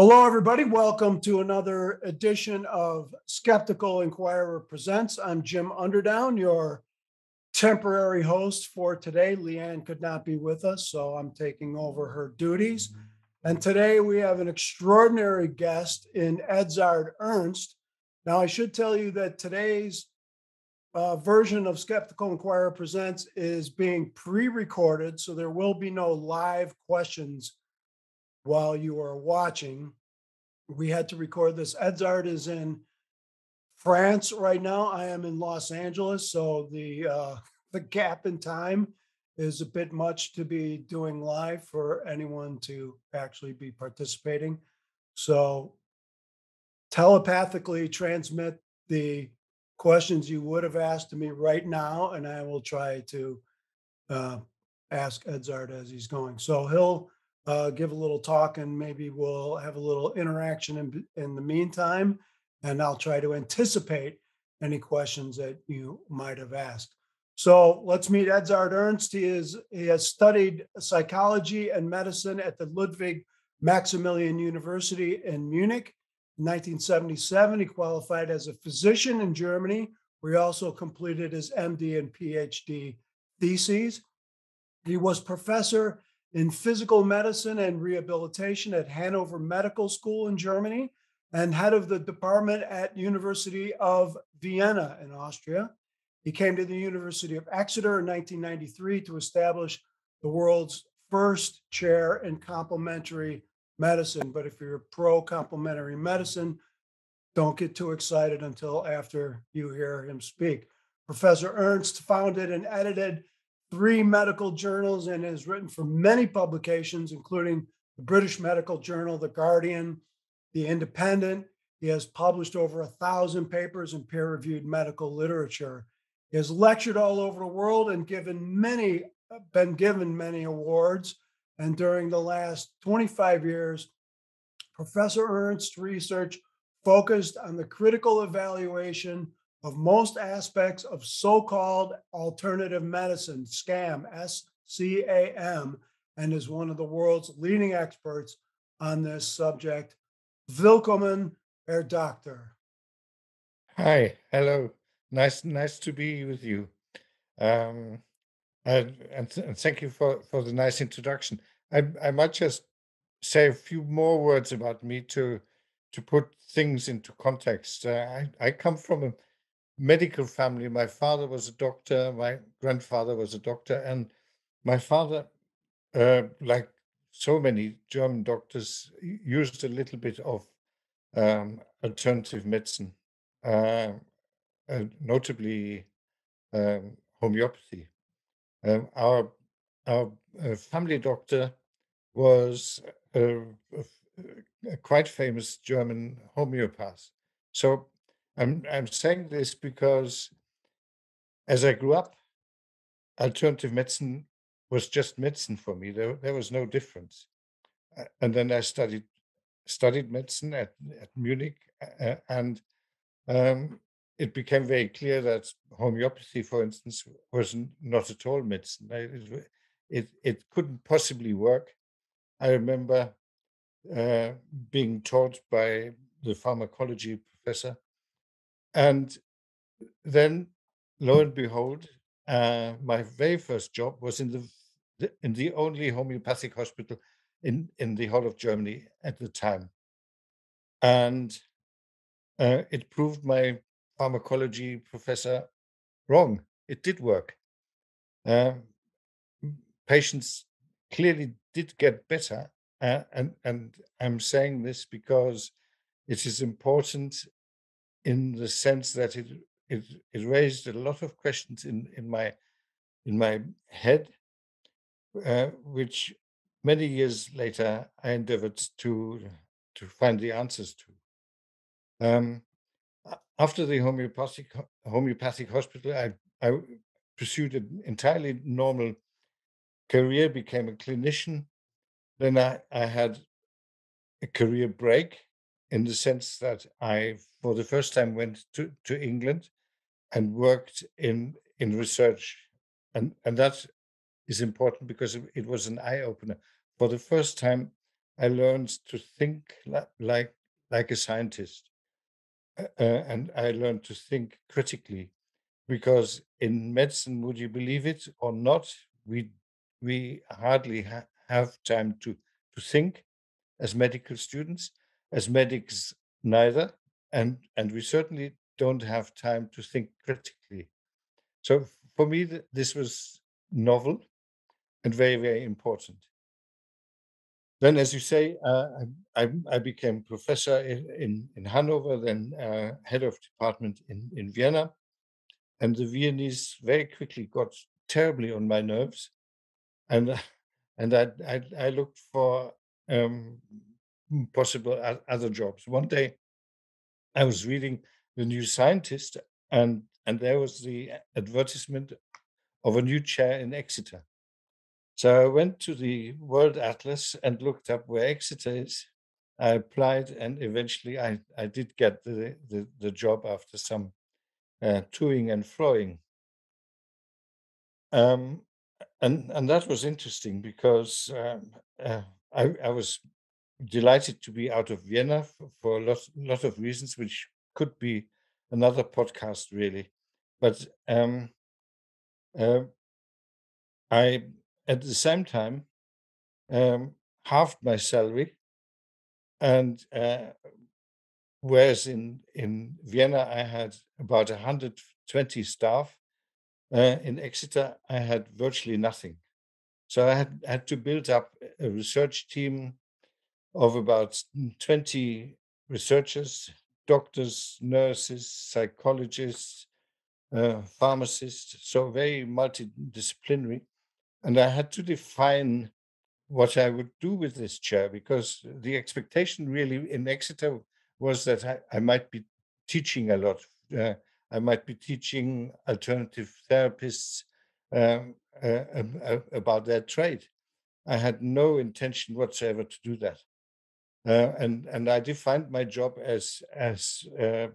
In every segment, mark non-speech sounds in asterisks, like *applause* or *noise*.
Hello, everybody. Welcome to another edition of Skeptical Inquirer Presents. I'm Jim Underdown, your temporary host for today. Leanne could not be with us, so I'm taking over her duties. And today we have an extraordinary guest in Edzard Ernst. Now, I should tell you that today's uh, version of Skeptical Inquirer Presents is being pre recorded, so there will be no live questions while you are watching. We had to record this. Edzard is in France right now. I am in Los Angeles, so the uh, *laughs* the gap in time is a bit much to be doing live for anyone to actually be participating. So telepathically transmit the questions you would have asked to me right now, and I will try to uh, ask Edzard as he's going. So he'll uh, give a little talk and maybe we'll have a little interaction in, in the meantime. And I'll try to anticipate any questions that you might have asked. So let's meet Edzard Ernst. He is he has studied psychology and medicine at the Ludwig Maximilian University in Munich. In 1977, he qualified as a physician in Germany, where he also completed his MD and PhD theses. He was professor in physical medicine and rehabilitation at Hannover Medical School in Germany and head of the department at University of Vienna in Austria. He came to the University of Exeter in 1993 to establish the world's first chair in complementary medicine. But if you're pro complementary medicine, don't get too excited until after you hear him speak. Professor Ernst founded and edited three medical journals and has written for many publications, including the British Medical Journal, The Guardian, The Independent. He has published over a thousand papers in peer reviewed medical literature. He has lectured all over the world and given many, been given many awards. And during the last 25 years, Professor Ernst's research focused on the critical evaluation of most aspects of so called alternative medicine, SCAM, S C A M, and is one of the world's leading experts on this subject. Willkommen, Herr Doctor. Hi, hello. Nice, nice to be with you. Um, and, and, and thank you for, for the nice introduction. I, I might just say a few more words about me to to put things into context. Uh, I, I come from a medical family. My father was a doctor, my grandfather was a doctor, and my father, uh, like so many German doctors, used a little bit of um, alternative medicine, uh, uh, notably um, homeopathy. Um, our our uh, family doctor was a, a, a quite famous German homeopath. So I'm I'm saying this because as I grew up, alternative medicine was just medicine for me. There there was no difference. And then I studied studied medicine at at Munich, uh, and um, it became very clear that homeopathy, for instance, was not at all medicine. It, it, it couldn't possibly work. I remember uh, being taught by the pharmacology professor and then, lo and behold, uh, my very first job was in the in the only homeopathic hospital in in the whole of Germany at the time, and uh, it proved my pharmacology professor wrong. It did work. Uh, patients clearly did get better, uh, and and I'm saying this because it is important in the sense that it it, it raised a lot of questions in, in my in my head, uh, which many years later I endeavored to to find the answers to. Um, after the homeopathic homeopathic hospital, I, I pursued an entirely normal career, became a clinician. Then I, I had a career break in the sense that I, for the first time, went to, to England and worked in in research, and and that is important because it was an eye opener. For the first time, I learned to think li like like a scientist. Uh, uh, and I learned to think critically because in medicine, would you believe it or not, we we hardly ha have time to to think as medical students, as medics neither, and and we certainly don't have time to think critically. So for me, th- this was novel and very very important. Then, as you say, uh, I, I became professor in in, in Hanover, then uh, head of department in in Vienna, and the Viennese very quickly got terribly on my nerves, and *laughs* and I I, I looked for um, possible other jobs. One day, I was reading the New Scientist, and and there was the advertisement of a new chair in Exeter. So I went to the World Atlas and looked up where Exeter is. I applied, and eventually I, I did get the, the, the job after some uh, toing and froing. Um, and and that was interesting because um, uh, I, I was delighted to be out of Vienna for, a lot, lot of reasons, which could be another podcast, really. But um, uh, I, at the same time, um, halved my salary, and uh, whereas in in Vienna I had about 120 staff, uh, in Exeter I had virtually nothing. So I had had to build up a research team of about 20 researchers, doctors, nurses, psychologists, uh, pharmacists, so very multidisciplinary. And I had to define what I would do with this chair because the expectation really in Exeter was that I, I might be teaching a lot. Uh, I might be teaching alternative therapists um, uh, ab- ab- about their trade. I had no intention whatsoever to do that. Uh, and and I defined my job as as uh,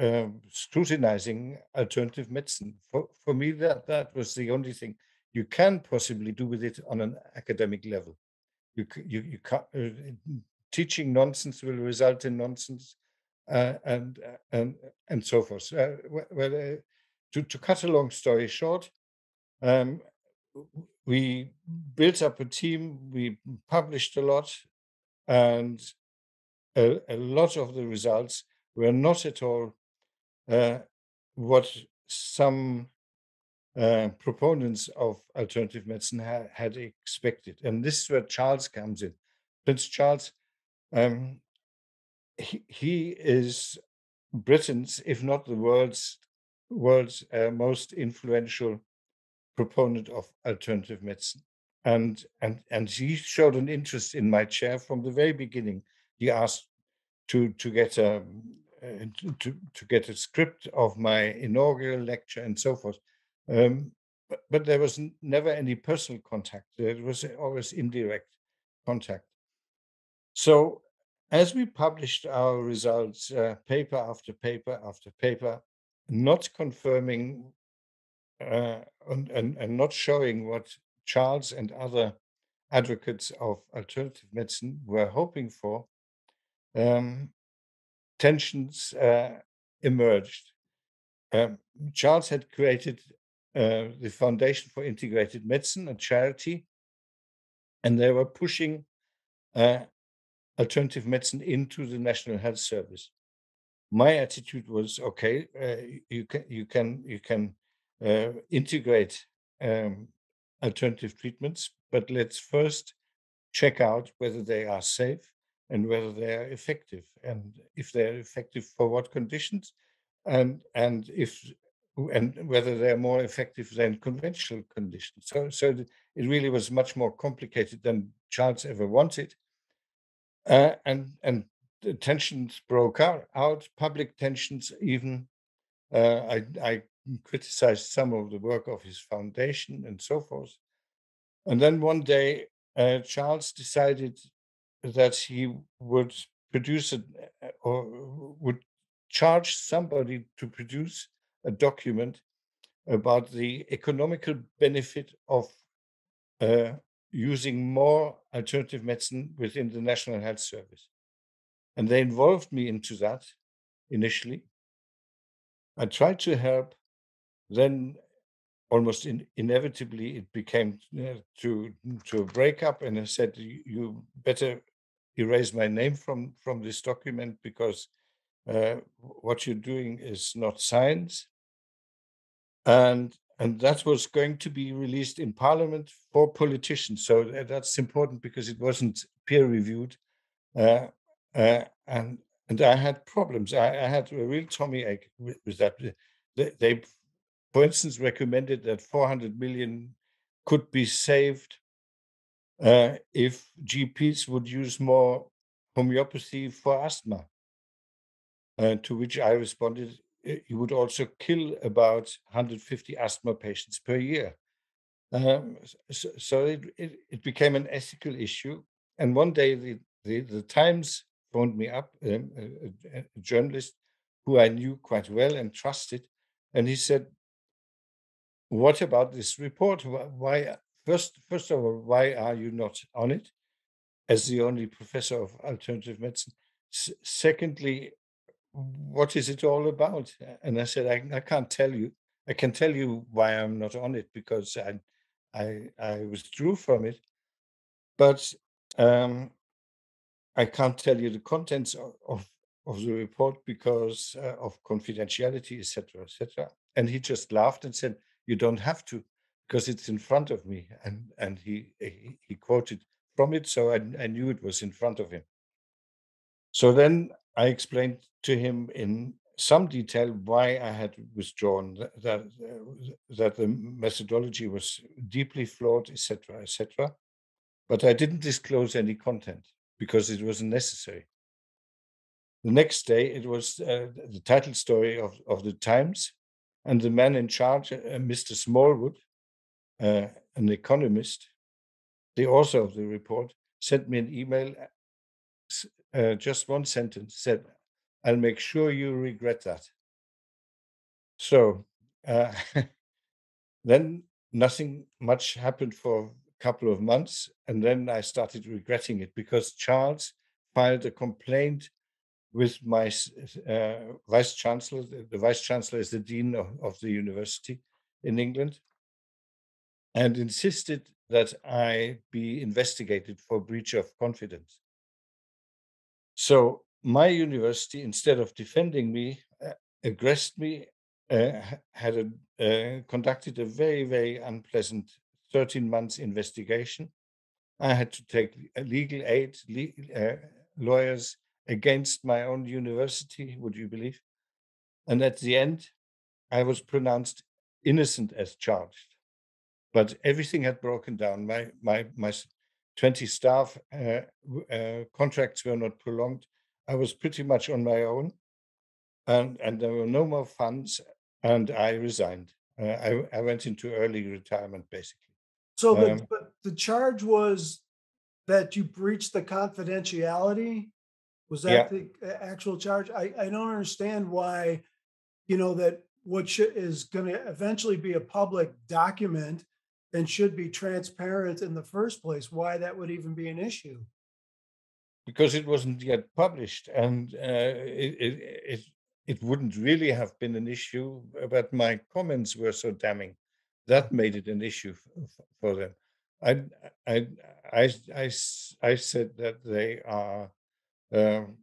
um, scrutinizing alternative medicine. For for me, that that was the only thing you can possibly do with it on an academic level. You you you can't, uh, teaching nonsense will result in nonsense, uh, and uh, and and so forth. Uh, well, uh, to to cut a long story short, um, we built up a team. We published a lot, and a, a lot of the results were not at all uh, what some uh, proponents of alternative medicine ha- had expected. And this is where Charles comes in. Prince Charles, um, he, he is Britain's, if not the world's, world's uh, most influential proponent of alternative medicine. And, and, and he showed an interest in my chair from the very beginning. He asked to to get a uh, to to get a script of my inaugural lecture and so forth. Um, but, but there was never any personal contact. There was always indirect contact. So as we published our results, uh, paper after paper after paper, not confirming uh, and, and, and not showing what Charles and other advocates of alternative medicine were hoping for, um, tensions uh, emerged. Um, Charles had created uh, the Foundation for Integrated Medicine, a charity, and they were pushing uh, alternative medicine into the National Health Service. My attitude was okay. Uh, you can you can you can uh, integrate um, alternative treatments, but let's first check out whether they are safe and whether they are effective, and if they are effective for what conditions, and and if and whether they are more effective than conventional conditions. So so it really was much more complicated than Charles ever wanted, uh, and and tensions broke out, out public tensions even. Uh, I I criticized some of the work of his foundation and so forth. And then one day, uh, Charles decided that he would produce a, uh, or would charge somebody to produce a document about the economical benefit of uh, using more alternative medicine within the National Health Service. And they involved me into that initially. I tried to help. Then almost in, inevitably it became uh, to to a breakup and i said you, better erase my name from from this document because uh, what you're doing is not science. And and that was going to be released in parliament for politicians. So that's important because it wasn't peer reviewed uh, uh, and and i had problems. I, I, had a real tummy ache with, with that. They for instance, recommended that 400 million could be saved uh, if GPs would use more homeopathy for asthma. Uh, to which I responded, you would also kill about 150 asthma patients per year. Um, so, so it, it, it, became an ethical issue. And one day, the, the, the Times phoned me up, um, a, a journalist who I knew quite well and trusted, and he said, what about this report? Why, first, first of all, why are you not on it as the only professor of alternative medicine? S- secondly, what is it all about? And I said, I, I can't tell you. I can tell you why I'm not on it because I, I, I withdrew from it, but um, I can't tell you the contents of, of, of the report because uh, of confidentiality, etc., etc. And he just laughed and said, you don't have to because it's in front of me and and he he, he quoted from it so I, I knew it was in front of him. So then i explained to him in some detail why i had withdrawn that that, the methodology was deeply flawed etc etc but i didn't disclose any content because it wasn't necessary. The next day it was uh, the title story of, of the times and the man in charge, uh, Mr. Smallwood, uh, an economist, the author of the report, sent me an email, uh, uh, just one sentence, said, I'll make sure you regret that. So uh, *laughs* then nothing much happened for a couple of months. And then I started regretting it because Charles filed a complaint with my uh, vice chancellor. The, vice chancellor is the dean of, of the university in England, and insisted that I be investigated for breach of confidence. So my university, instead of defending me, uh, aggressed me, uh, had a, uh, conducted a very, very unpleasant 13 months investigation. I had to take legal aid, le uh, lawyers, against my own university, would you believe? And at the end, I was pronounced innocent as charged. But everything had broken down. My my my 20 staff uh, uh, contracts were not prolonged. I was pretty much on my own, and and there were no more funds, and I resigned. Uh, I I went into early retirement basically. So the um, but the charge was that you breached the confidentiality was Yeah. that the actual charge? I, I don't understand why, you know, that what should, is going to eventually be a public document and should be transparent in the first place, why that would even be an issue. because it wasn't yet published and uh, it, it it it wouldn't really have been an issue but my comments were so damning that made it an issue for them I, I i i i said that they are um,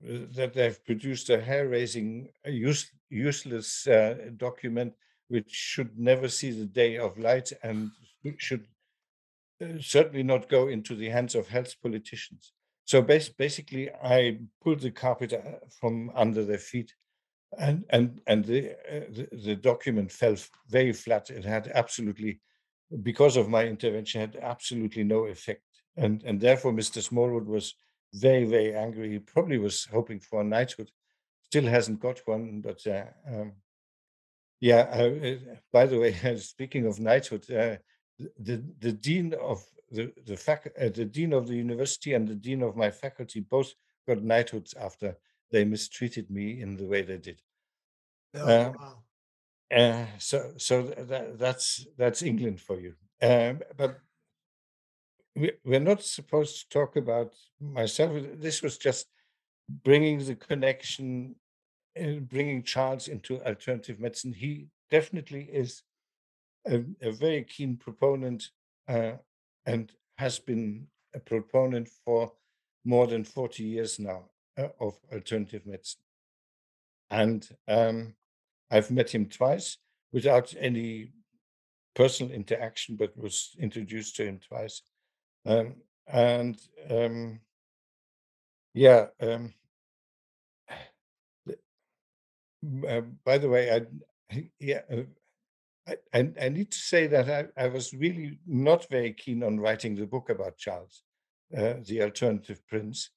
that they've produced a hair-raising, use, useless uh, document which should never see the day of light and should uh, certainly not go into the hands of health politicians. So bas- basically, I pulled the carpet uh, from under their feet, and and and the, uh, the the document fell very flat. It had absolutely, because of my intervention, had absolutely no effect, and and therefore Mr. Smallwood was very, very angry. He probably was hoping for a knighthood. Still hasn't got one, but uh, um, yeah. Uh, by the way, *laughs* speaking of knighthood, uh, the the dean of the the, fac- uh, the dean of the university and the dean of my faculty both got knighthoods after they mistreated me in the way they did. Oh, um, wow. Uh, so so that, that's that's England for you. Um, but we, we're not supposed to talk about myself. This was just bringing the connection, uh, bringing Charles into alternative medicine. He definitely is a, a very keen proponent uh, and has been a proponent for more than 40 years now uh, of alternative medicine. And um, I've met him twice without any personal interaction, but was introduced to him twice. Um, and um, yeah, um, uh, by the way, I *laughs* yeah, uh, I, I, need to say that I, I, was really not very keen on writing the book about Charles, uh, the alternative prince,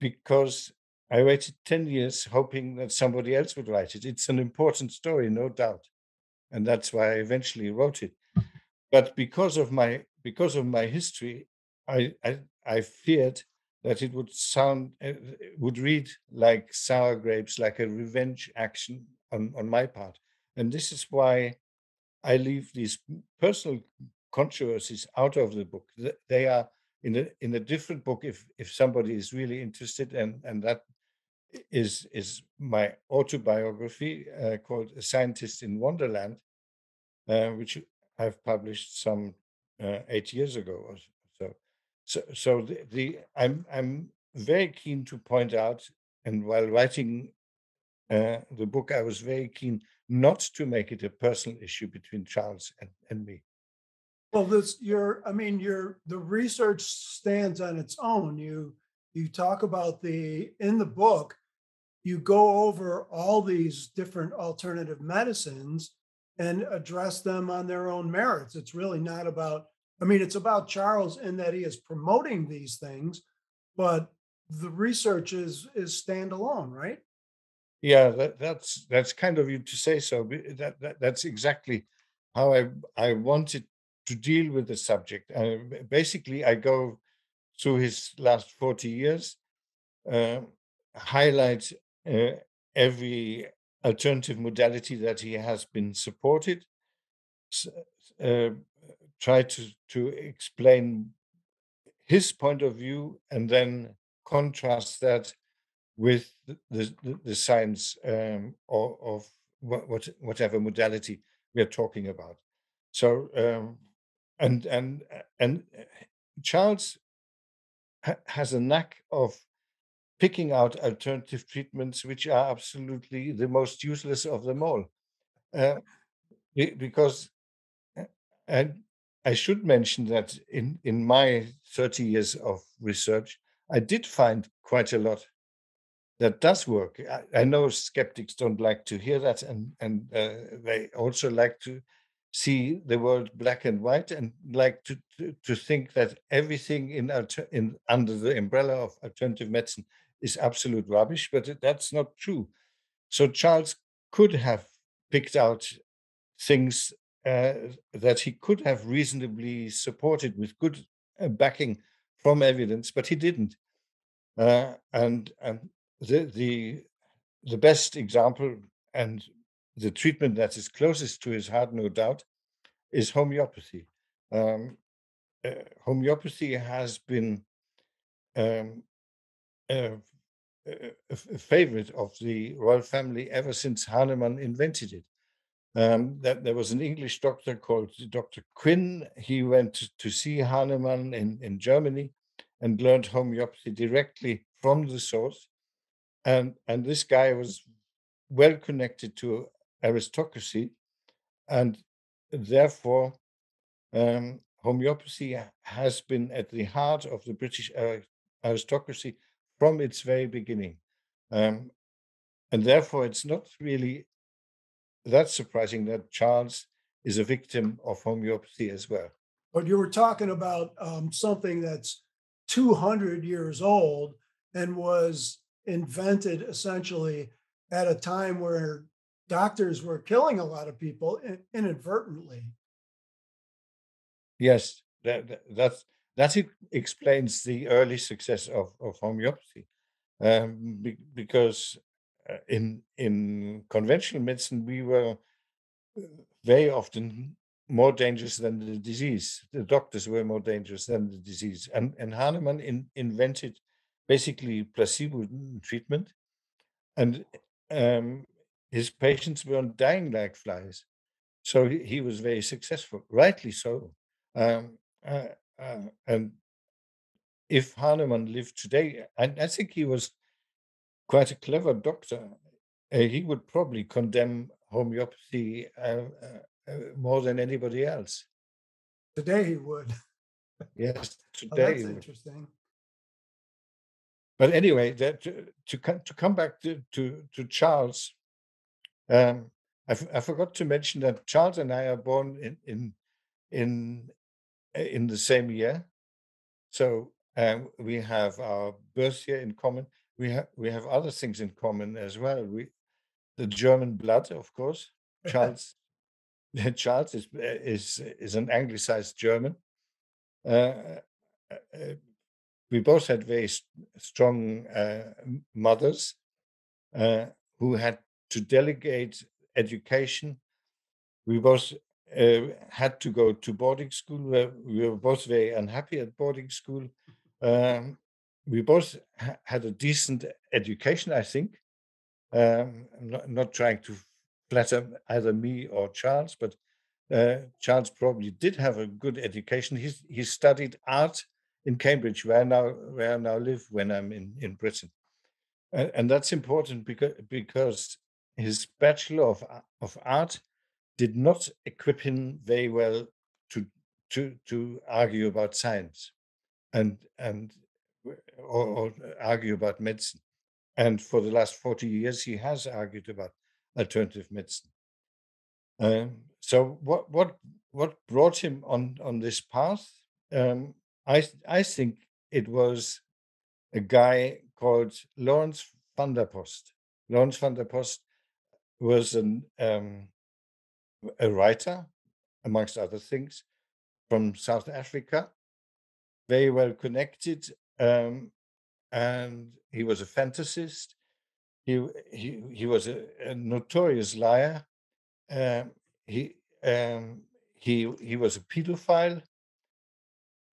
because I waited 10 years hoping that somebody else would write it. It's an important story, no doubt. And that's why I eventually wrote it. But because of my because of my history, I I, I feared that it would sound uh, would read like sour grapes, like a revenge action on, on my part. And this is why I leave these personal controversies out of the book. They are in a in a different book if if somebody is really interested, and and that is is my autobiography uh, called A Scientist in Wonderland, uh, which I've published some uh, eight years ago so. So the, the I'm I'm very keen to point out, and while writing uh, the book, I was very keen not to make it a personal issue between Charles and, and me. Well, this your I mean your the research stands on its own. You you talk about the in the book, you go over all these different alternative medicines and address them on their own merits. It's really not about I mean it's about Charles in that he is promoting these things, but the research is is standalone, right? Yeah, that, that's that's kind of you to say so. That, that that's exactly how I I wanted to deal with the subject. Uh, basically, I go through his last forty years, uh, highlight uh, every alternative modality that he has been supported, uh, try to to explain his point of view, and then contrast that with the, the, the science um, of, of what, what, whatever modality we are talking about. So um, and and and uh, Charles ha has a knack of picking out alternative treatments which are absolutely the most useless of them all, uh, because uh, and I should mention that in in my 30 years of research, I did find quite a lot that does work. I, I, know skeptics don't like to hear that, and and uh, they also like to see the world black and white, and like to to, to think that everything in in under the umbrella of alternative medicine is absolute rubbish. But that's not true. So Charles could have picked out things uh, that he could have reasonably supported with good uh, backing from evidence, but he didn't. Uh, and and the the the best example and the treatment that is closest to his heart, no doubt, is homeopathy. Um, uh, homeopathy has been um, a, a, favorite of the royal family ever since Hahnemann invented it. Um, that there was an English doctor called Dr. Quin. He went to see Hahnemann in, in Germany and learned homeopathy directly from the source and and this guy was well connected to aristocracy, and therefore um, homeopathy has been at the heart of the British aristocracy from its very beginning, um, and therefore it's not really that surprising that Charles is a victim of homeopathy as well. But you were talking about um, something that's 200 years old and was invented essentially at a time where doctors were killing a lot of people inadvertently. Yes, that, that that's that explains the early success of, of homeopathy, um, be, because in in conventional medicine we were uh, very often more dangerous than the disease. The doctors were more dangerous than the disease. And, and Hahnemann in, invented basically placebo treatment. And um, his patients were dying like flies. So he, he was very successful, rightly so. Um, uh, uh, and if Hahnemann lived today, I, I think he was quite a clever doctor. Uh, he would probably condemn homeopathy uh, uh, uh, more than anybody else. Today he would. *laughs* Yes, Oh, today. that's interesting. But anyway, that to to come to come back to to, to Charles, um, I, f- I forgot to mention that Charles and I are born in in in uh, in the same year, so um, we have our birth year in common. We have we have other things in common as well. We the German blood, of course. *laughs* Charles *laughs* Charles is is is an anglicized German. Uh, uh, uh, we both had very s- strong uh, mothers uh, who had to delegate education. We both uh, had to go to boarding school. where We were both very unhappy at boarding school. Um, we both ha- had a decent education, I think. Um, I'm not, not trying to flatter either me or Charles, but uh, Charles probably did have a good education. He's, he studied art in Cambridge, where I now where I now live when I'm in, in Britain, and, and that's important because because his bachelor of of art did not equip him very well to to to argue about science and and or, or argue about medicine. And for the last 40 years, he has argued about alternative medicine. Um, so what what what brought him on on this path? Um, I I think it was a guy called Laurens van der Post. Laurens van der Post was an um, a writer, amongst other things, from South Africa, very well connected, um, and he was a fantasist. He he he was a, a notorious liar. Um, he um, he he was a pedophile.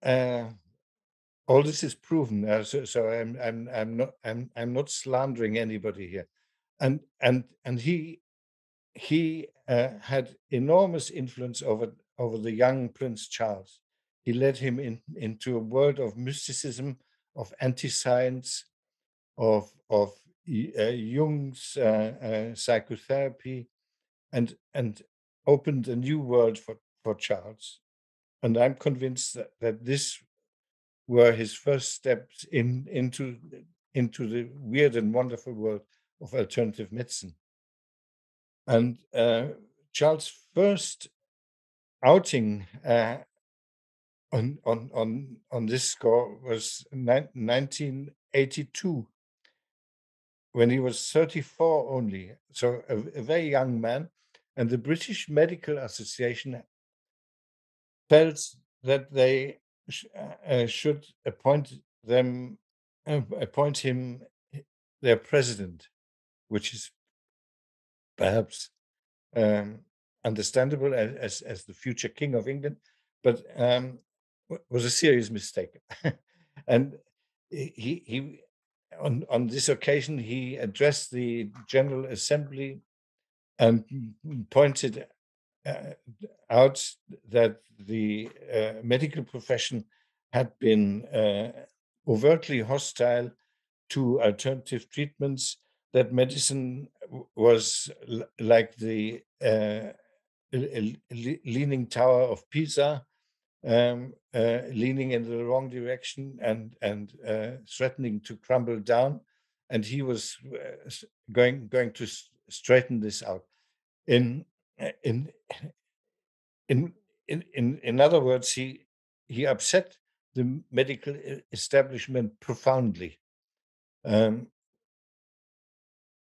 Uh, all this is proven. Uh, so, so I'm I'm I'm not I'm I'm not slandering anybody here, and and and he he uh, had enormous influence over over the young Prince Charles. He led him in, into a world of mysticism, of anti-science, of of uh, Jung's uh, uh, psychotherapy, and and opened a new world for for Charles. And I'm convinced that, that this were his first steps in into into the weird and wonderful world of alternative medicine. And uh, Charles' first outing uh, on on on on this score was nine- 1982 when he was 34 only, so a, a very young man. And the British Medical Association felt that they sh- uh, uh, should appoint them uh, appoint him their president, which is perhaps um, understandable as, as as the future king of England, but um, was a serious mistake. *laughs* and he he on on this occasion he addressed the General Assembly and pointed uh, out that the uh, medical profession had been uh, overtly hostile to alternative treatments, that medicine was like the uh, leaning tower of Pisa, um, uh, leaning in the wrong direction and and uh, threatening to crumble down, and he was uh, going going to straighten this out. In uh, in in in in other words, he he upset the medical e- establishment profoundly. Um,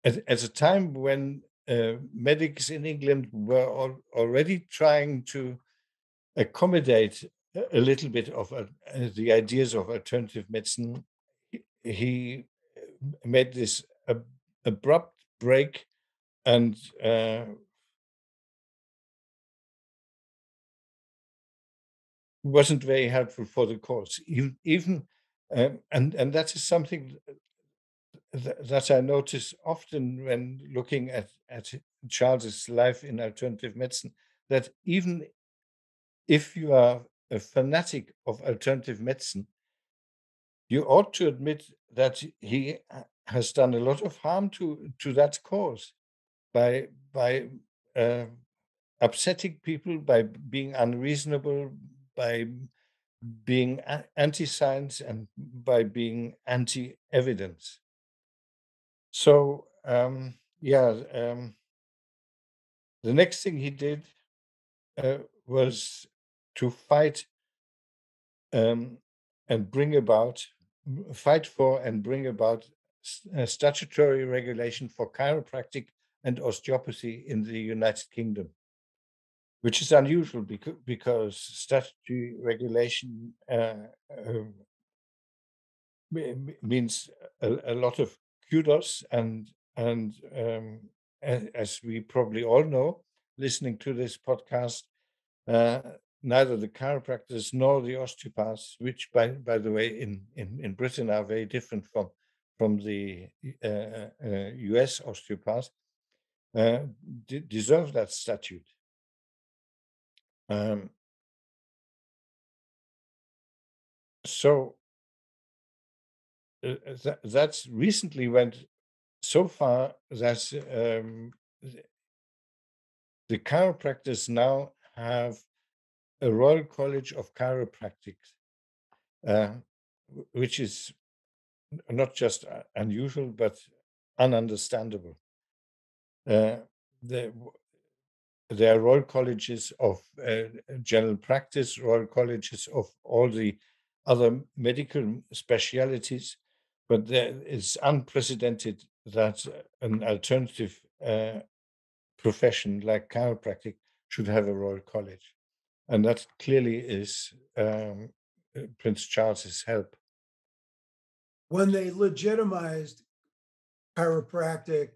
at, at a time when uh, medics in England were al- already trying to accommodate a little bit of uh, the ideas of alternative medicine, he, uh, made this ab- abrupt break and uh, wasn't very helpful for the cause. Even, even um, and and that is something th- that I notice often when looking at at Charles's life in alternative medicine. That even if you are a fanatic of alternative medicine, you ought to admit that he has done a lot of harm to to that cause by by uh, upsetting people, by being unreasonable, by being anti-science, and by being anti-evidence. So um, yeah, um, the next thing he did uh, was to fight um, and bring about, fight for and bring about statutory regulation for chiropractic and osteopathy in the United Kingdom, which is unusual because, because statutory regulation uh, uh, means a, a, lot of kudos and and um, as we probably all know, listening to this podcast, uh, neither the chiropractors nor the osteopaths, which by by the way in in, in Britain are very different from from the uh, uh, U.S. osteopaths, uh, deserve that statute. Um, so uh, that that's recently went so far that um, the chiropractors now have a Royal College of Chiropractics, uh, which is not just unusual but ununderstandable. Uh, there, there are Royal Colleges of uh, General Practice, Royal Colleges of all the other medical specialities, but there is unprecedented that an alternative uh, profession like chiropractic should have a royal college. And that clearly is um, uh, Prince Charles's help. When they legitimized chiropractic,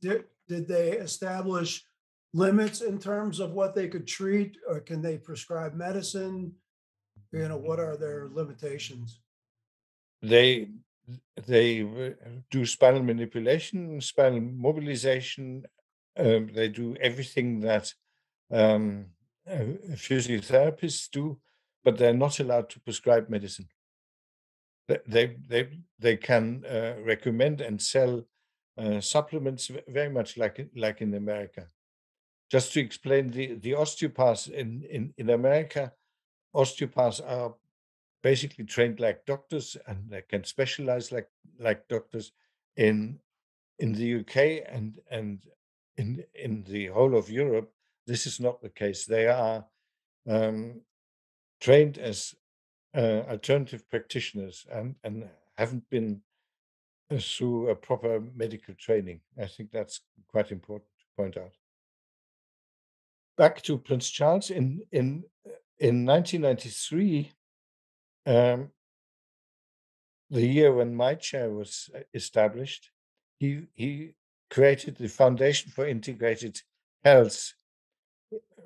did, did they establish limits in terms of what they could treat or can they prescribe medicine? You know, what are their limitations? They they do spinal manipulation, spinal mobilization. Um, they do everything that um, uh, physiotherapists do, but they're not allowed to prescribe medicine. They they they can uh, recommend and sell uh, supplements very much like like in America. Just to explain the the osteopaths in in in America, osteopaths are basically trained like doctors and they can specialize like like doctors in in the UK and and in in the whole of Europe this is not the case. They are um, trained as uh, alternative practitioners and and haven't been uh, through a proper medical training. I think that's quite important to point out. Back to Prince Charles. In in in 1993 um, the year when my chair was uh, established, he he created the Foundation for Integrated Health.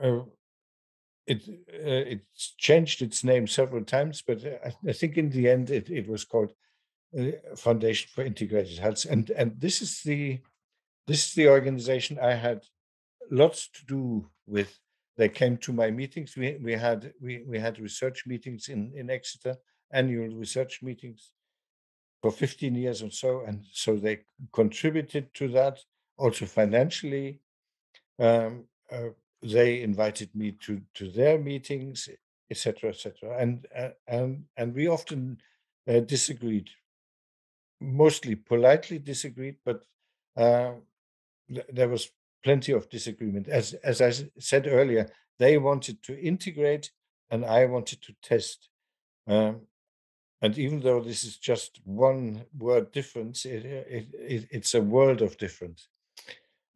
Uh, it uh, it's changed its name several times, but uh, I, I think in the end it, it was called uh, Foundation for Integrated Health, and and this is the this is the organization I had lots to do with they came to my meetings. We we had we we had research meetings in in Exeter, annual research meetings for 15 years or so, and so they contributed to that also financially. Um, uh, they invited me to to their meetings, etc., etc., and uh, and and we often uh, disagreed, mostly politely disagreed, but uh, th- there was plenty of disagreement. As as I said earlier, they wanted to integrate, and I wanted to test. Um, and even though this is just one word difference, it, it, it it's a world of difference.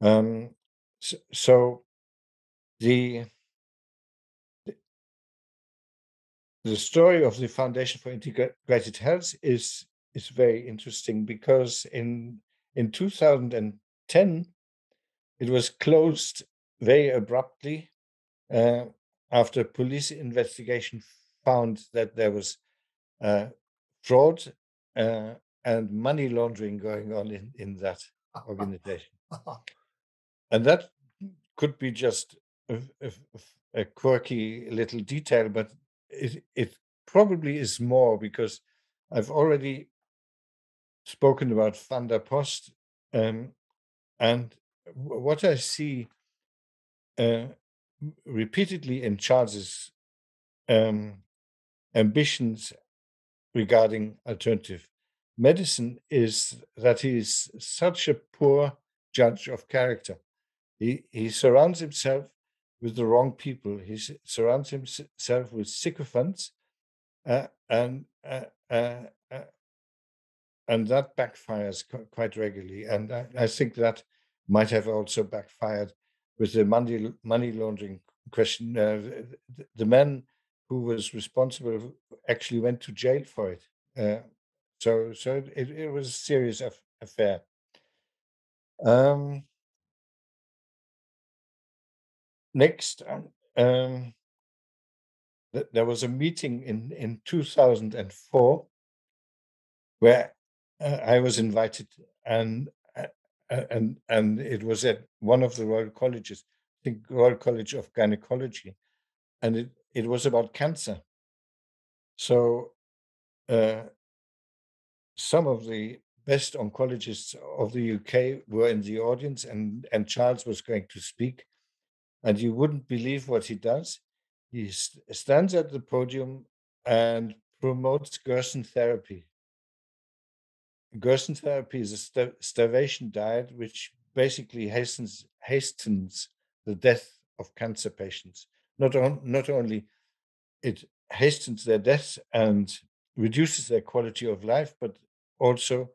Um, so, so the the story of the Foundation for Integrated Health is is very interesting because in in 2010 it was closed very abruptly uh, after police investigation found that there was uh, fraud uh, and money laundering going on in, in that *laughs* organization. and that could be just a, quirky little detail, but it, it probably is more because I've already spoken about Van der Post, um, and what I see uh, repeatedly in Charles's um, ambitions regarding alternative medicine is that he is such a poor judge of character. He, he surrounds himself with the wrong people. He surrounds himself with sycophants, uh, and uh, uh, uh, and that backfires quite regularly. And I, I, think that might have also backfired with the money money laundering question. Uh, the, the man who was responsible actually went to jail for it. Uh, so so it, it was a serious affair. Um, next, um, um th there was a meeting in in 2004 where uh, I was invited, and uh, uh, and and it was at one of the Royal Colleges, I think Royal College of Gynecology, and it it was about cancer. So uh, some of the best oncologists of the UK were in the audience, and, and Charles was going to speak. And you wouldn't believe what he does. He st stands at the podium and promotes Gerson therapy. Gerson therapy is a st starvation diet which basically hastens hastens the death of cancer patients. Not on, not only it hastens their death and reduces their quality of life, but also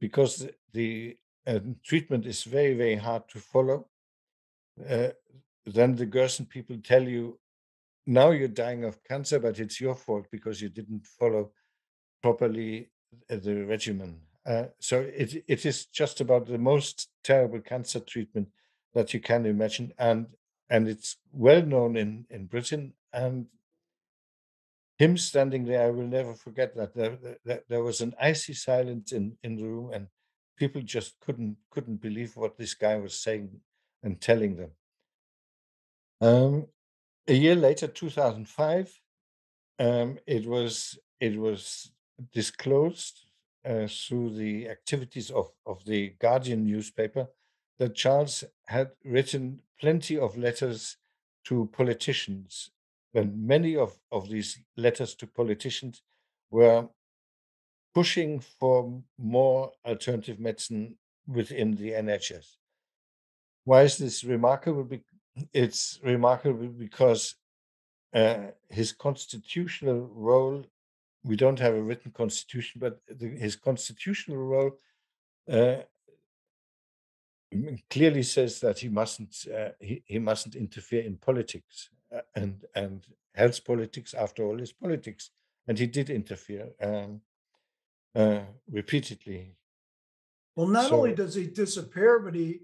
because the uh, treatment is very, very hard to follow. Uh, then the Gerson people tell you, now you're dying of cancer, but it's your fault because you didn't follow properly the regimen. Uh, so it it is just about the most terrible cancer treatment that you can imagine, and and it's well known in in Britain and him standing there, I will never forget that. There, there, there was an icy silence in, in the room, and people just couldn't couldn't believe what this guy was saying and telling them. Um, a year later, 2005, um, it was it was disclosed uh, through the activities of, of the Guardian newspaper that Charles had written plenty of letters to politicians and many of, of these letters to politicians were pushing for more alternative medicine within the NHS. Why is this remarkable? It's remarkable because uh, his constitutional role, we don't have a written constitution, but the, his constitutional role uh, clearly says that he mustn't uh, he, he mustn't interfere in politics uh, and and health politics after all is politics. And he did interfere um, uh, repeatedly. Well not so, only does he disappear but he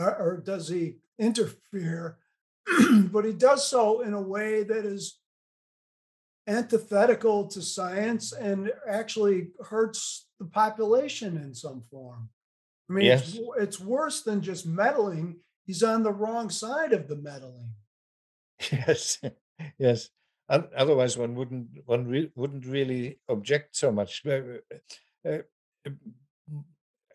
or, or does he interfere *clears throat* but he does so in a way that is antithetical to science and actually hurts the population in some form i mean yes. it's, it's worse than just meddling he's on the wrong side of the meddling Yes, *laughs* yes. Otherwise, one wouldn't one re wouldn't really object so much. Uh, uh,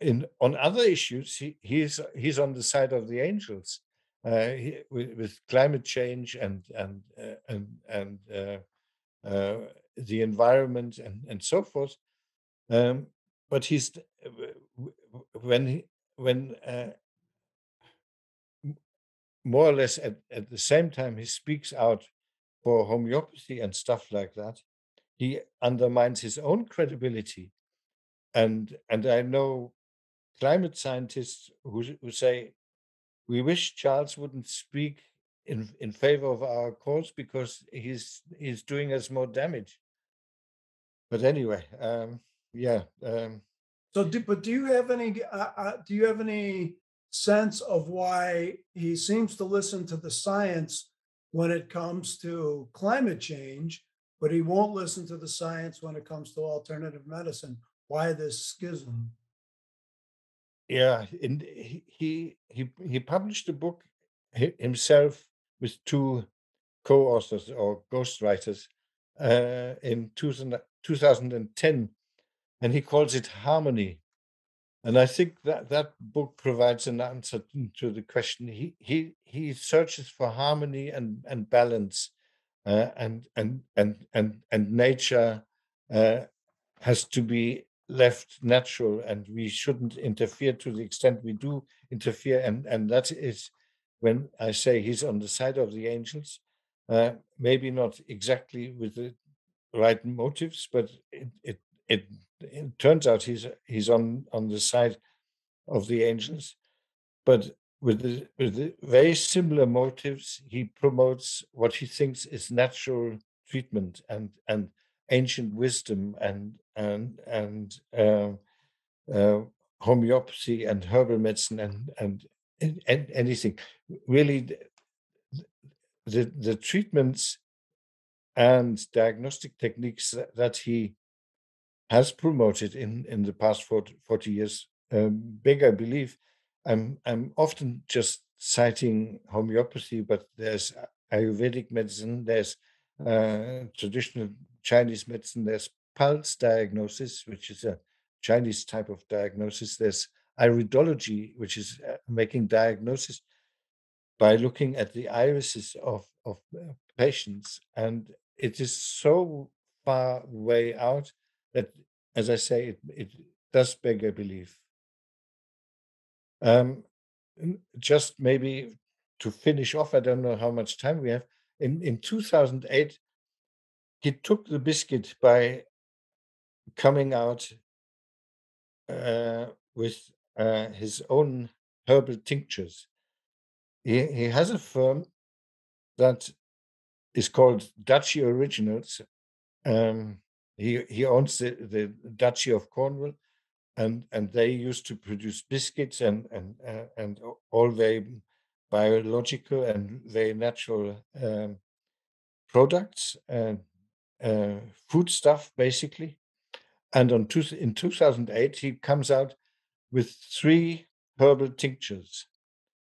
in on other issues, he he's he's on the side of the angels uh, he, with, with, climate change and and uh, and and uh, uh, the environment and and so forth. Um, but he's when he when more or less at, at the same time he speaks out for homeopathy and stuff like that, he undermines his own credibility. And and I know climate scientists who, who say, we wish Charles wouldn't speak in, in favor of our cause because he's he's doing us more damage. But anyway, um, yeah. Um, so, do, but do you have any? Uh, uh, do you have any sense of why he seems to listen to the science when it comes to climate change, but he won't listen to the science when it comes to alternative medicine. Why this schism? Yeah, and he he he he published a book himself with two co-authors or ghostwriters uh, in 2000, 2010, and he calls it Harmony. And I think that that book provides an answer to the question. He he he searches for harmony and and balance, uh, and and and and and nature uh, has to be left natural, and we shouldn't interfere to the extent we do interfere. And and that is when I say he's on the side of the angels, uh, maybe not exactly with the right motives, but it it it, it turns out he's he's on on the side of the angels, but with the with the very similar motives, he promotes what he thinks is natural treatment and and ancient wisdom and and and uh, uh, homeopathy and herbal medicine and and, and, and anything. Really, the the, the treatments and diagnostic techniques that, that he has promoted in in the past 40, 40 years. Um, big, I believe. I'm I'm often just citing homeopathy, but there's Ayurvedic medicine, there's uh, traditional Chinese medicine, there's pulse diagnosis, which is a Chinese type of diagnosis. There's iridology, which is uh, making diagnosis by looking at the irises of of uh, patients, and it is so far way out that, as I say, it, it does beg a belief. Um, just maybe to finish off, I don't know how much time we have. In in 2008, he took the biscuit by coming out uh, with uh, his own herbal tinctures. He he has a firm that is called Duchy Originals. Um, he he owns the, the Duchy of Cornwall, and and they used to produce biscuits and and uh, and all very biological and very natural um, products and uh, food stuff basically. And on two, in 2008, he comes out with three herbal tinctures,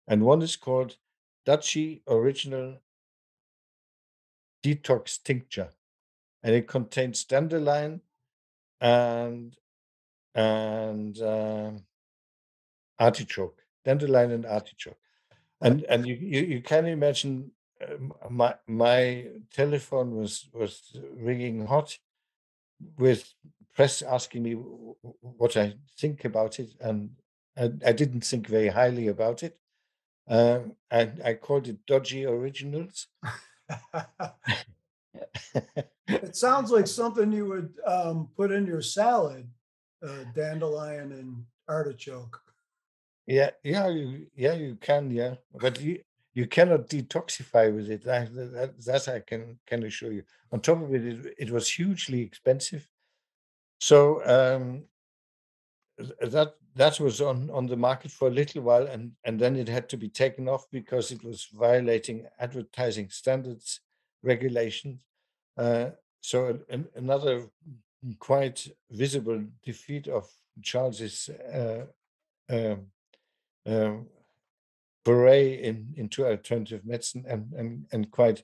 and one is called Duchy Original Detox Tincture, and it contains dandelion and and um, artichoke, dandelion and artichoke. And and you you, you can imagine um, my my telephone was was ringing hot with press asking me what I think about it, and I, I didn't think very highly about it. Um, and I called it dodgy originals. It sounds like something you would um, put in your salad, uh, dandelion and artichoke. Yeah, yeah, you, yeah, you can, yeah, but you you cannot detoxify with it. That, that, that I can can assure you. On top of it, it, it was hugely expensive. So um, that that was on on the market for a little while, and and then it had to be taken off because it was violating advertising standards regulations. Uh, so an- another quite visible defeat of Charles's uh, um, um, foray in, into alternative medicine and, and, and quite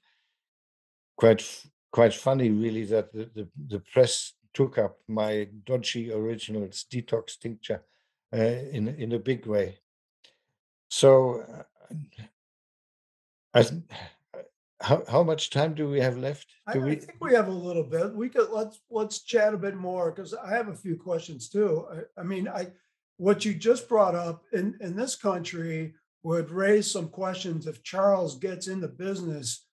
quite quite funny really that the, the, the press took up my dodgy originals detox tincture uh, in in a big way. So uh, I, how how much time do we have left? I, Do I we? think we have a little bit. We could let's let's chat a bit more because I have a few questions too. I, I mean, I what you just brought up in in this country would raise some questions if Charles gets in the business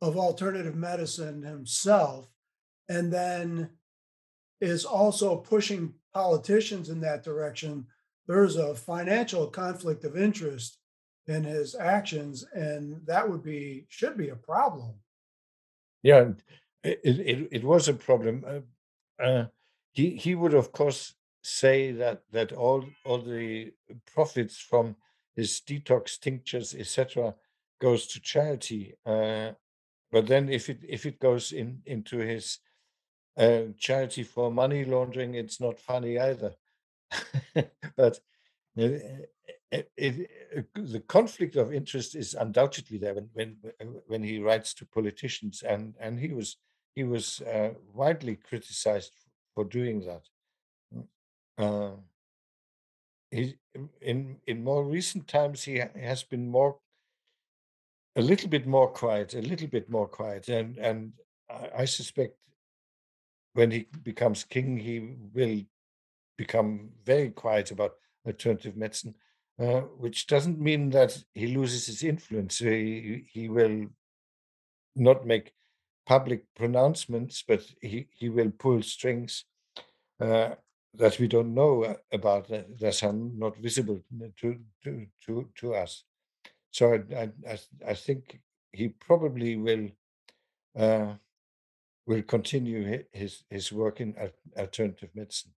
of alternative medicine himself, and then is also pushing politicians in that direction. There's a financial conflict of interest in his actions, and that would be should be a problem. Yeah, it it, it was a problem. Uh, uh, he he would of course say that that all all the profits from his detox tinctures etc. goes to charity. Uh, but then if it if it goes in into his uh, charity for money laundering, it's not funny either. *laughs* but it, it, it, the conflict of interest is undoubtedly there when when when he writes to politicians, and and he was he was uh, widely criticized for doing that. Uh, he, in in more recent times, he has been more a little bit more quiet, a little bit more quiet, and and I, I suspect when he becomes king, he will become very quiet about alternative medicine, uh, which doesn't mean that he loses his influence. He, he will not make public pronouncements, but he, he will pull strings uh, that we don't know about, that are not visible to, to, to, to us. So I, I, I think he probably will uh, will continue his his work in alternative medicine.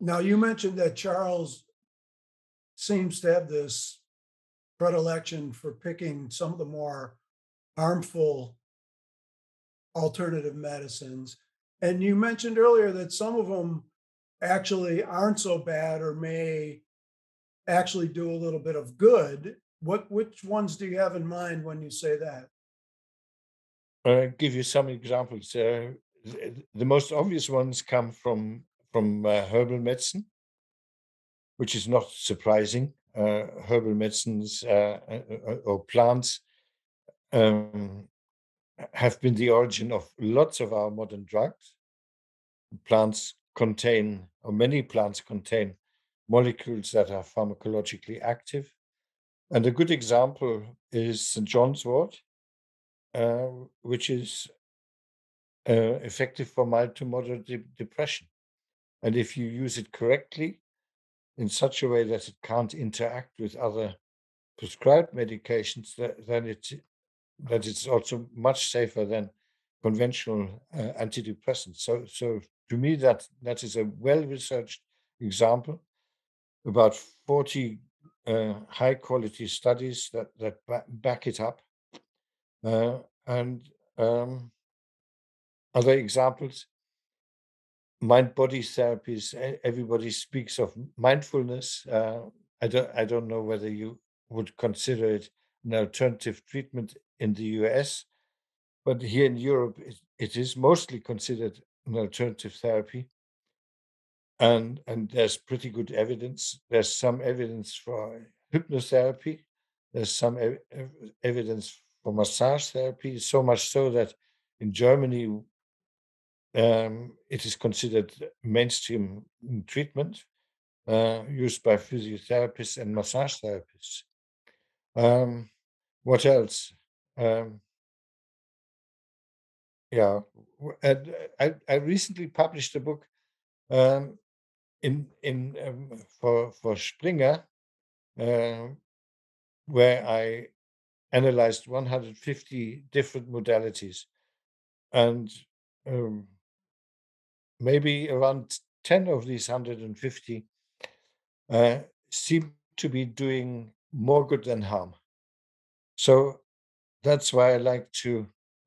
Now, you mentioned that Charles seems to have this predilection for picking some of the more harmful alternative medicines. And you mentioned earlier that some of them actually aren't so bad or may actually do a little bit of good. What which ones do you have in mind when you say that? I'll give you some examples. Uh, the, most obvious ones come from from uh, herbal medicine, which is not surprising. Uh, herbal medicines uh, uh, uh, or plants um, have been the origin of lots of our modern drugs. Plants contain, or many plants contain, molecules that are pharmacologically active. And a good example is St. John's wort, uh, which is uh, effective for mild to moderate de depression. And if you use it correctly, in such a way that it can't interact with other prescribed medications, that, then it's that it's also much safer than conventional uh, antidepressants. So, so to me, that that is a well-researched example. About 40 uh, high-quality studies that that back it up. Uh, and um, other examples, mind-body therapies. Everybody speaks of mindfulness. Uh, I don't. I don't know whether you would consider it an alternative treatment in the US, but here in Europe, it, it is mostly considered an alternative therapy. And and there's pretty good evidence. There's some evidence for hypnotherapy. There's some ev evidence for massage therapy, so much so that in Germany um, it is considered mainstream treatment uh, used by physiotherapists and massage therapists. Um, what else? Um, yeah, and I, I recently published a book um, in in um, for for Springer, uh, where I analyzed 150 different modalities, and um, maybe around 10 of these 150 uh, seem to be doing more good than harm. So that's why I like to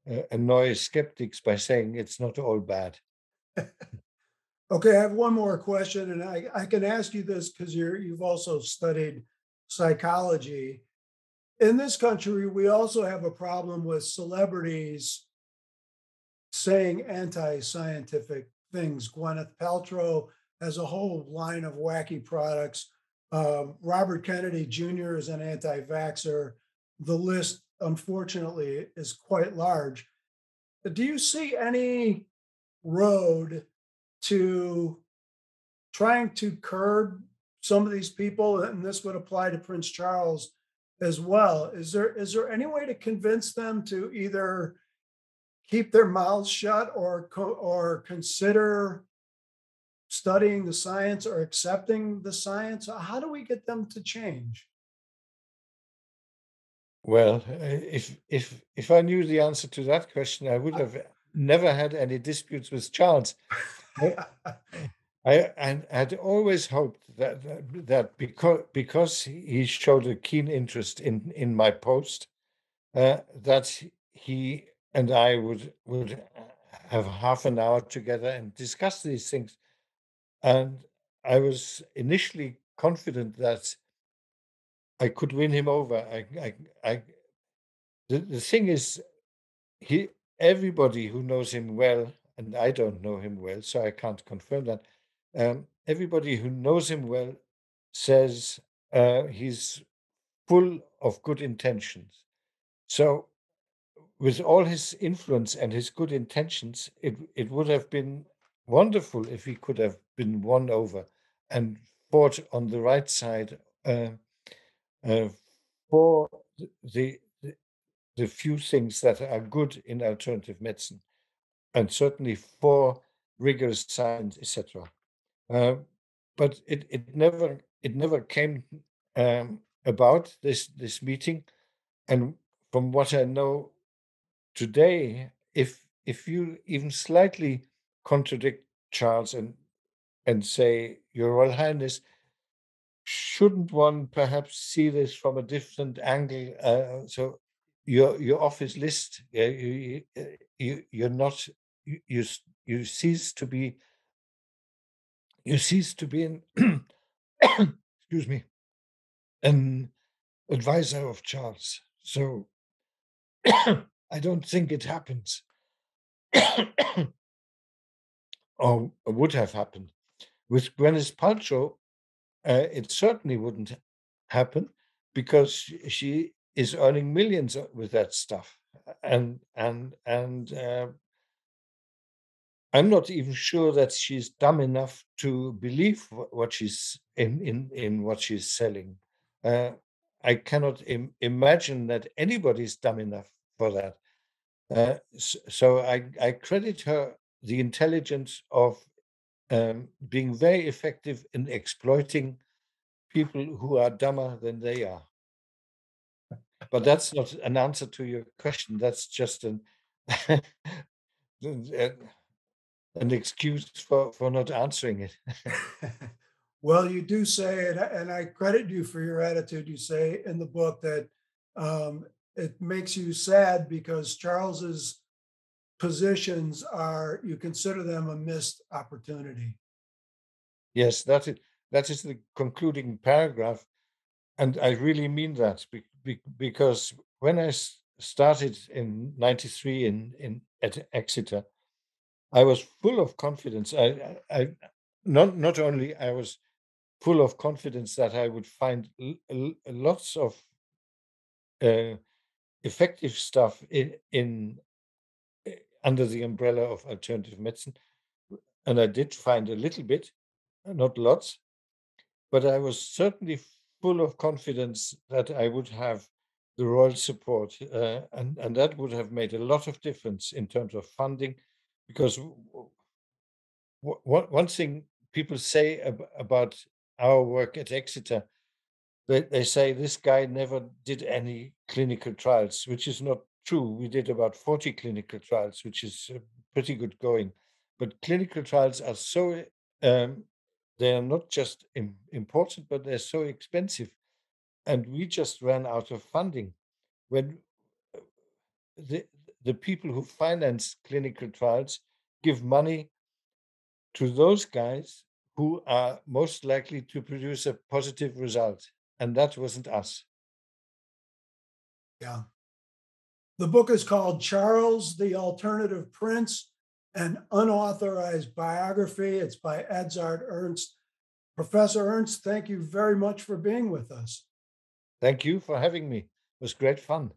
uh, annoy skeptics by saying it's not all bad. *laughs* okay, I have one more question, and I, I can ask you this because you've also studied psychology in this country, we also have a problem with celebrities saying anti scientific things. Gwyneth Paltrow has a whole line of wacky products. Um, Robert Kennedy Jr. is an anti vaxxer. The list, unfortunately, is quite large. Do you see any road to trying to curb some of these people? And this would apply to Prince Charles as well. Is there is there any way to convince them to either keep their mouths shut or or consider studying the science or accepting the science? How do we get them to change? Well, if if if I knew the answer to that question, I would have never had any disputes with Charles. *laughs* I and had always hoped that that because because he showed a keen interest in in my post, uh, that he and I would would have half an hour together and discuss these things. And I was initially confident that I could win him over. I, I, I the, the thing is, he everybody who knows him well, and I don't know him well, so I can't confirm that. Um, everybody who knows him well says uh, he's full of good intentions. So, with all his influence and his good intentions, it it would have been wonderful if he could have been won over and fought on the right side uh, uh, for the, the the few things that are good in alternative medicine, and certainly for rigorous science, etc. Uh, but it, it never it never came um, about this this meeting, and from what I know today, if if you even slightly contradict Charles and and say, Your Royal Highness, shouldn't one perhaps see this from a different angle? Uh, so you're you're off his list. Yeah, you, you uh, you you're not you, you cease to be you cease to be an *coughs* excuse me an advisor of Charles. So *coughs* I don't think it happens *coughs* or would have happened. With Gwyneth Paltrow, uh, it certainly wouldn't happen because she is earning millions with that stuff, and and and uh, I'm not even sure that she's dumb enough to believe what she's in in in what she's selling. Uh, I cannot Im- imagine that anybody's dumb enough for that. Uh, so I, I credit her the intelligence of um, being very effective in exploiting people who are dumber than they are. But that's not an answer to your question. That's just an *laughs* an excuse for, for not answering it. *laughs* well, you do say, and I, and I credit you for your attitude. You say in the book that um, it makes you sad because Charles's positions are you consider them a missed opportunity. Yes, that is that is the concluding paragraph, and I really mean that because when I started in '93 in in at Exeter, I was full of confidence. I, I not not only I was full of confidence that I would find lots of uh, effective stuff in in eh, under the umbrella of alternative medicine, and I did find a little bit, not lots, but I was certainly full of confidence that I would have the royal support, uh, and and that would have made a lot of difference in terms of funding, because one thing people say ab about our work at Exeter they, they say this guy never did any clinical trials, which is not true. We did about 40 clinical trials, which is uh, pretty good going. But clinical trials are so, um, they are not just Im- important, but they're so expensive. And we just ran out of funding. When uh, the, the people who finance clinical trials give money to those guys who are most likely to produce a positive result and that wasn't us. Yeah. The book is called Charles the Alternative Prince, an unauthorized biography. It's by Edzard Ernst. Professor Ernst, thank you very much for being with us. Thank you for having me. It was great fun.